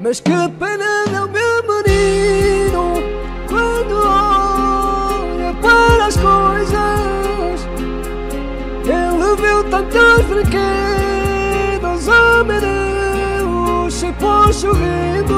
Mas que pena deu meu menino quando olha para as coisas. Ele viu tantas brinquedos, oh meu Deus, se pôs sorrindo.